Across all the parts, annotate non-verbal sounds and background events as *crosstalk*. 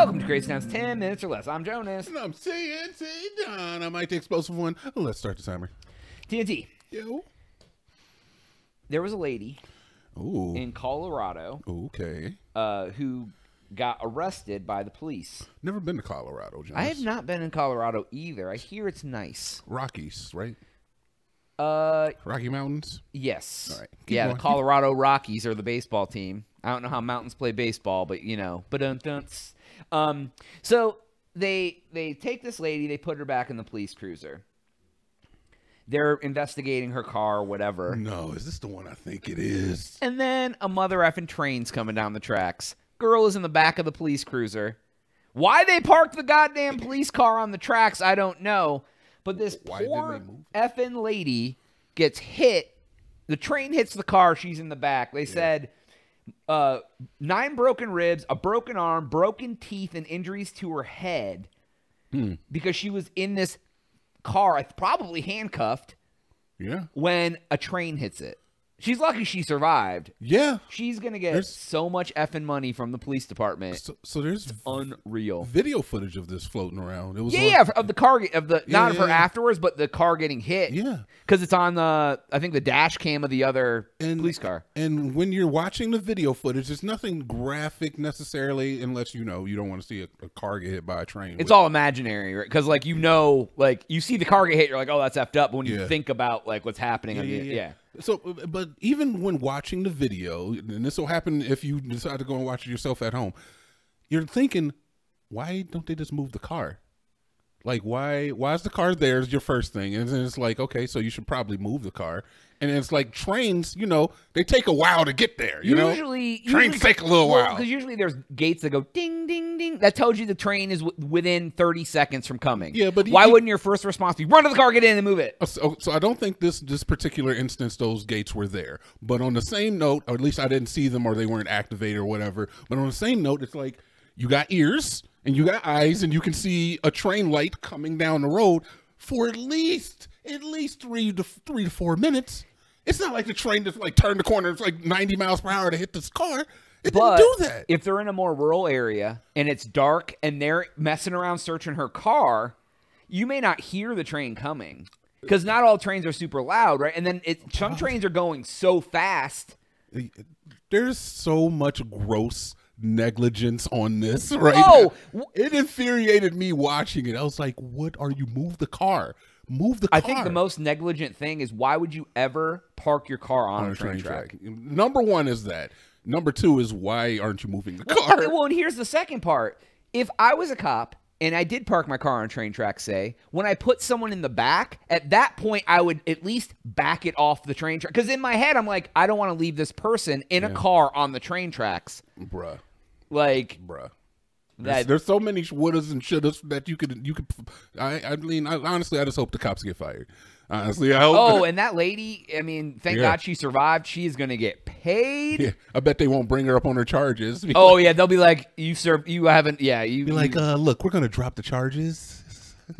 Welcome to Crazy Town's 10 Minutes or Less. I'm Jonas. And I'm CNC Don. I'm Mike the Explosive One. Let's start the timer. TNT. Yo. There was a lady Ooh. in Colorado Okay. uh, who got arrested by the police. Never been to Colorado, Jonas. I have not been in Colorado either. I hear it's nice. Rockies, right? Uh, Rocky Mountains. yes. All right, keep Yeah, going. the Colorado Rockies are the baseball team. I don't know how mountains play baseball, but you know, but um, so they they take this lady, they put her back in the police cruiser. They're investigating her car, whatever. No, is this the one I think it is? And then a mother effing train's coming down the tracks. Girl is in the back of the police cruiser. Why they parked the goddamn police car on the tracks, I don't know. But this Why poor effing lady gets hit. The train hits the car. She's in the back. They said uh, nine broken ribs, a broken arm, broken teeth, and injuries to her head Hmm. because she was in this car, probably handcuffed, Yeah. when a train hits it. She's lucky she survived. Yeah. She's gonna get There's- so much effing money from the police department. So, so there's Unreal. video footage of this floating around. It was Yeah, on- yeah, of the car, of the Yeah, not of her yeah. afterwards, but the car getting hit. Yeah. because it's on the, I think the dash cam of the other And- police car. And when you're watching the video footage, there's nothing graphic necessarily, unless you know you don't want to see a, a car get hit by a train. It's all imaginary, right? Because like you know, like you see the car get hit, you're like, oh, that's effed up. But when you think about like what's happening, on the, yeah, So, but even when watching the video, and this will happen if you decide to go and watch it yourself at home, you're thinking, why don't they just move the car? Like, why? Why is the car there? Is your first thing, and then it's like, okay, so you should probably move the car. And it's like trains, you know, they take a while to get there. You know, usually trains take a little while. because usually there's gates that go ding ding ding. That tells you the train is w- within 30 seconds from coming. Yeah, but why you- wouldn't your first response be run to the car, get in, and move it? Uh, so, so I don't think this this particular instance those gates were there. But on the same note, or at least I didn't see them or they weren't activated or whatever. But on the same note, it's like you got ears and you got eyes and you can see a train light coming down the road for at least at least three to three to four minutes. It's not like the train just like turned the corner. It's like ninety miles per hour to hit this car. It But didn't do that. if they're in a more rural area and it's dark and they're messing around searching her car, you may not hear the train coming because not all trains are super loud, right? And then it, some trains are going so fast. There's so much gross negligence on this *laughs* right Oh, it infuriated me watching it. I was like what are you? Move the car. Move the car I think the most negligent thing is why would you ever park your car on, on a train, track? number one is that. Number two is why aren't you moving the car? Okay, well, and here's the second part. If I was a cop and I did park my car on train track, say, when I put someone in the back, at that point, I would at least back it off the train track. Because in my head, I'm like, I don't want to leave this person in a car on the train tracks. bruh Like, bruh that. there's, there's so many wouldas and shouldas that you could you could i i mean I, honestly i just hope the cops get fired honestly i hope Oh, and that lady, I mean, thank Yeah. God she survived. She is going to get paid. yeah, i bet they won't bring her up on her charges *laughs* Oh, yeah. They'll be like, you serve, you haven't, yeah. You, Be like, you- uh, look, we're gonna drop the charges.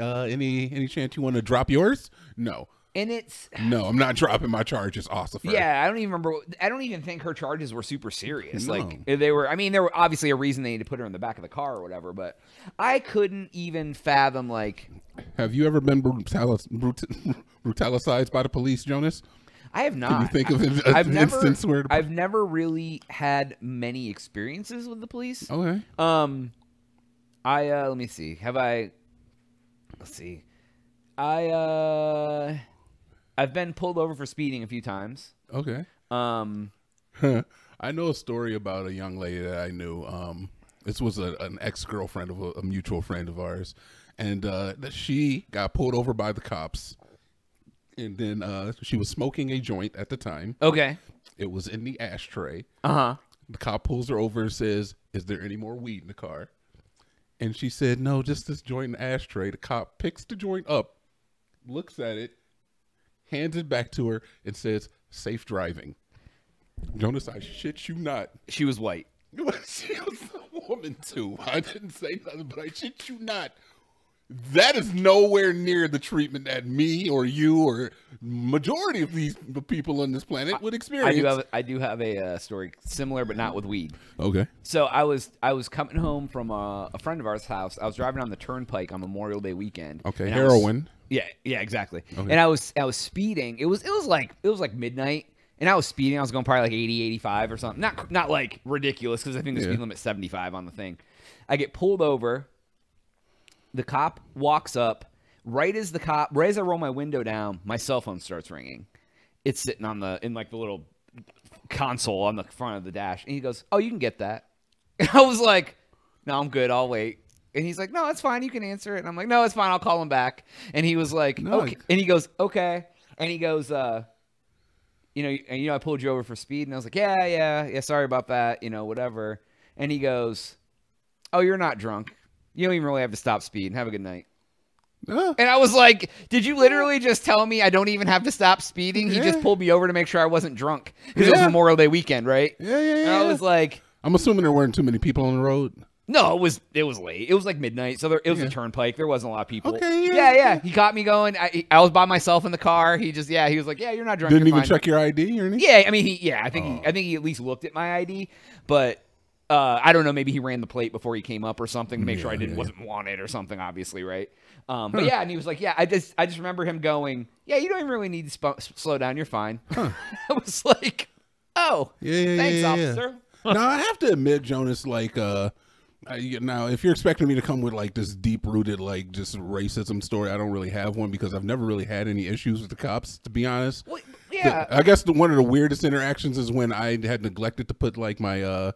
Uh, any any chance you want to drop yours? No, and it's, no, I'm not dropping my charges, Ossifer. Yeah, I don't even remember. I don't even think her charges were super serious. No. Like they were. I mean, there were obviously a reason they need to put her in the back of the car or whatever. But I couldn't even fathom like Have you ever been brutalis- brut- brutalicized by the police, Jonas? I have not. you think of an- I've an never. instance where I've never really had many experiences with the police. Okay. Um, I uh, let me see. Have I? Let's see. I uh, I've been pulled over for speeding a few times. Okay. Um, *laughs* I know a story about a young lady that I knew. Um, this was a, an ex girlfriend of a, a mutual friend of ours, and uh, that she got pulled over by the cops, and then uh, she was smoking a joint at the time. okay. It was in the ashtray. Uh huh. The cop pulls her over and says, "Is there any more weed in the car?" And she said, "No, just this joint in the ashtray." The cop picks the joint up, looks at it, hands it back to her, and says, "Safe driving." Jonas, I shit you not. She was white. *laughs* she was a woman too. I didn't say nothing, but I shit you not. that is nowhere near the treatment that me or you or majority of these the people on this planet would experience. I do have I do have a uh, story similar, but not with weed. okay. So I was I was coming home from a, a friend of ours' house. I was driving on the turnpike on Memorial Day weekend. Okay. I was- Heroin. yeah, yeah, exactly. And I was I was speeding. It was it was like it was like midnight, and I was speeding. I was going probably like 80, 85 or something. Not not like ridiculous because I think the Yeah. speed limit seventy five on the thing. I get pulled over. The cop walks up. Right as the cop, right as I roll my window down, my cell phone starts ringing. It's sitting on the in like the little console on the front of the dash, and he goes, "Oh, you can get that." And *laughs* I was like, "No, I'm good. I'll wait." And he's like, "No, it's fine. You can answer it." And I'm like, "No, it's fine. I'll call him back." And he was like, No, "Okay." And he goes, "Okay." And he goes, uh, "You know, and you know, I pulled you over for speed." And I was like, "Yeah, yeah, yeah. Sorry about that. You know, whatever." And he goes, "Oh, you're not drunk. You don't even really have to stop speed. Have a good night." Ah, And I was like, "Did you literally just tell me I don't even have to stop speeding? He just pulled me over to make sure I wasn't drunk because it was Memorial Day weekend, right?" yeah, yeah, And yeah. I was like, I'm assuming there weren't too many people on the road. No, it was it was late. It was like midnight, so there it was Yeah. a turnpike. There wasn't a lot of people. Okay, yeah, yeah, yeah. yeah. He caught me going. I, I was by myself in the car. He just yeah. He was like, yeah, you're not drunk. Didn't even fine." check your ID or anything. Yeah, I mean, he yeah. I think Oh. he, I think he at least looked at my ID, but uh, I don't know. Maybe he ran the plate before he came up or something to make sure I didn't yeah, wasn't wanted or something. Obviously, right? Um, but yeah, and he was like, yeah. I just I just remember him going, yeah. You don't even really need to sp- slow down. You're fine. *laughs* I was like, oh, Yeah, yeah, thanks, yeah, yeah. officer. *laughs* now I have to admit, Jonas, like, uh, I, now if you're expecting me to come with like this deep rooted like just racism story, I don't really have one because I've never really had any issues with the cops, to be honest. Well, The- yeah. I guess the, one of the weirdest interactions is when I had neglected to put like my uh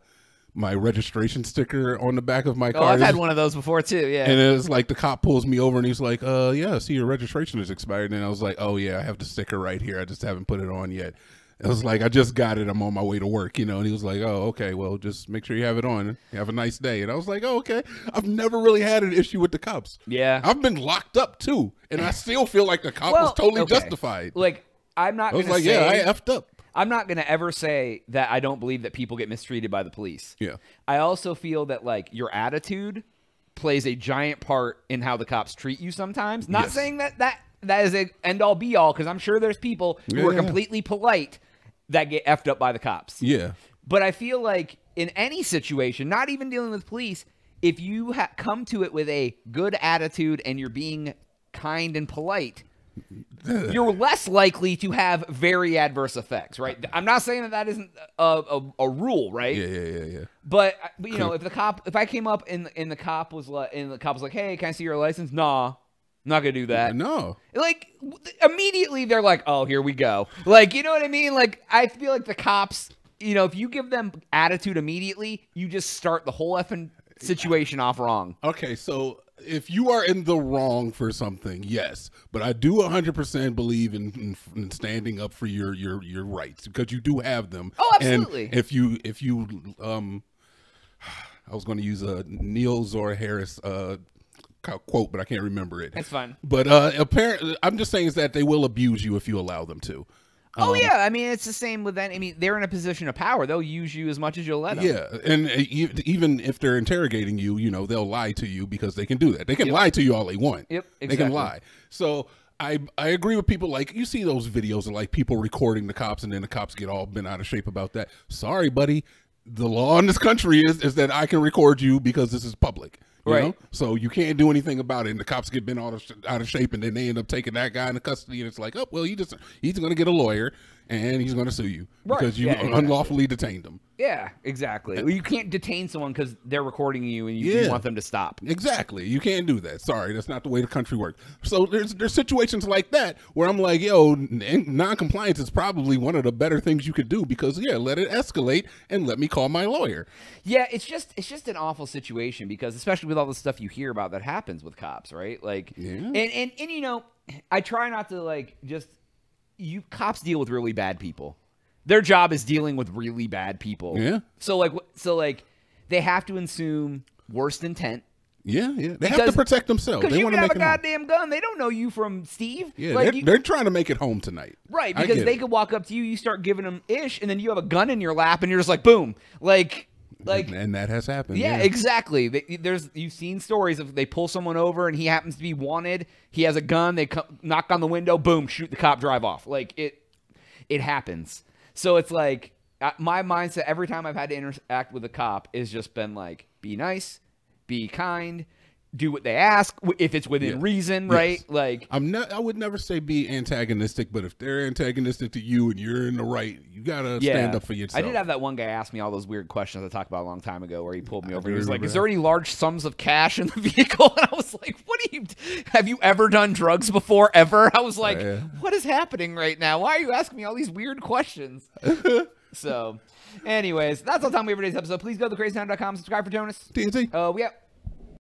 my registration sticker on the back of my car. Oh, car. I've had one of those before too. Yeah. And it was like the cop pulls me over and he's like, "Uh, yeah, see your registration is expired." And I was like, "Oh yeah, I have the sticker right here. I just haven't put it on yet." It was like I just got it. I'm on my way to work, you know. And he was like, "Oh, okay. Well, just make sure you have it on. Have a nice day." And I was like, "Oh, okay." I've never really had an issue with the cops. yeah. I've been locked up too, and I still feel like the cop Well, was totally okay. justified. Like I'm not I was like, say "Yeah, I effed up." I'm not gonna ever say that I don't believe that people get mistreated by the police. Yeah. I also feel that like your attitude plays a giant part in how the cops treat you sometimes. Not Yes. saying that that that is a end all be all because I'm sure there's people who Yeah, are completely polite that get effed up by the cops. Yeah. But I feel like in any situation, not even dealing with police, if you ha- come to it with a good attitude and you're being kind and polite, *laughs* you're less likely to have very adverse effects, right? Uh, I'm not saying that that isn't a, a, a rule, right? Yeah, yeah, yeah, yeah. But, uh, but you know, if the cop, if I came up and and the cop was like, and the cop was like, "Hey, can I see your license?" Nah, I'm not gonna do that. No. Like immediately they're like, "Oh, here we go." Like, you know what I mean? Like I feel like the cops, you know, if you give them attitude immediately, you just start the whole effing situation off wrong. Okay, so if you are in the wrong for something, yes, but I do 100% believe in, in, in standing up for your your your rights because you do have them. Oh, absolutely. And if you if you um, I was going to use a Neil Zora Harris uh quote, but I can't remember it. That's fine. But uh, apparently, I'm just saying is that they will abuse you if you allow them to. Oh yeah, I mean it's the same with that. I mean they're in a position of power; they'll use you as much as you'll let them. Yeah, and uh, even if they're interrogating you, you know they'll lie to you because they can do that. They can lie to you all they want. Yep, they can lie. So I I agree with people like you see those videos of like people recording the cops and then the cops get all bent out of shape about that. Sorry, buddy. The law in this country is is that I can record you because this is public. Right. know? So you can't do anything about it. And the cops get bent out of, out of shape, and then they end up taking that guy into custody. And it's like, oh well, he just he's going to get a lawyer, and he's going to sue you Right. because you Yeah, exactly. unlawfully detained him. Yeah, exactly. Well, you can't detain someone because they're recording you and you, you want them to stop. Exactly. You can't do that. Sorry, that's not the way the country works. So there's there's situations like that where I'm like, yo, non-compliance is probably one of the better things you could do because yeah, let it escalate and let me call my lawyer. Yeah, it's just it's just an awful situation because especially with all the stuff you hear about that happens with cops, right? Like, Yeah. and and and you know, I try not to like just you cops deal with really bad people. Their job is dealing with really bad people. Yeah. So like so like they have to assume worst intent Yeah, yeah. They have to protect themselves. because They you want to have make a it home. goddamn gun. They don't know you from Steve. Yeah, like they're, you, they're trying to make it home tonight. Right, because they it. could walk up to you, you start giving them ish, and then you have a gun in your lap, and you're just like, boom. Like, Like and, and that has happened. yeah, Yeah, exactly. There's you've seen stories of they pull someone over and he happens to be wanted. He has a gun. They co- knock on the window. Boom! Shoot the cop. Drive off. Like it, it happens. So it's like uh, my mindset every time I've had to interact with a cop has just been like, be nice, be kind, do what they ask if it's within Yeah. reason, Yes. right? Like I'm not. I would never say be antagonistic, but if they're antagonistic to you and you're in the right, you gotta stand up for yourself. I did have that one guy ask me all those weird questions I talked about a long time ago, where he pulled me over. He was like, "Is there any large sums of cash in the *laughs* vehicle?" And I was like, "What do you? Have you ever done drugs before? Ever?" I was like, Yeah. "What is happening right now? Why are you asking me all these weird questions?" *laughs* so, anyways, that's all time we have for today's episode. Please go to thecrazytown.com, subscribe for Jonas. TNT. Uh, we have